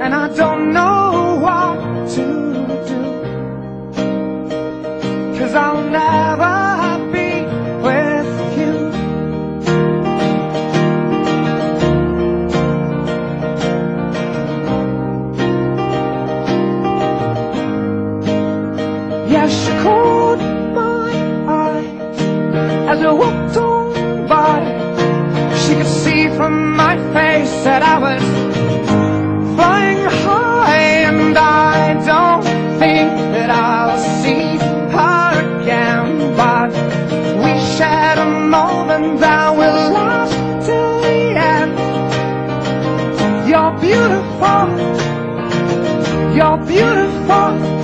And I don't know what to do. Cause I'll never be with you. Yes, she caught my eye as I walked on by. She could see from my face that I was moment that will last till the end. You're beautiful. You're beautiful.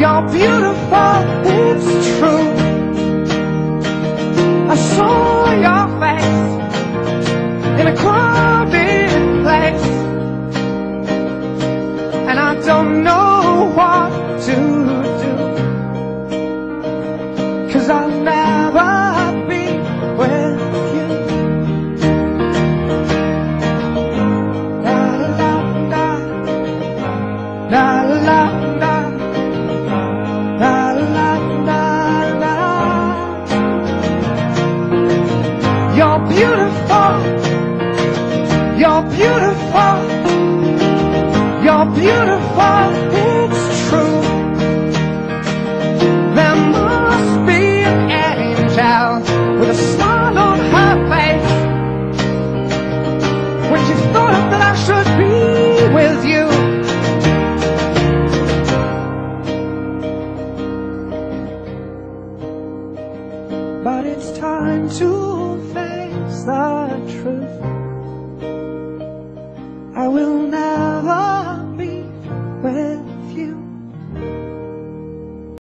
You're beautiful, it's true. I saw your face in a crowded You're beautiful. You're beautiful. It's true. There must be an angel with a smile on her face. When she thought that I should be with you. But it's time to I will not.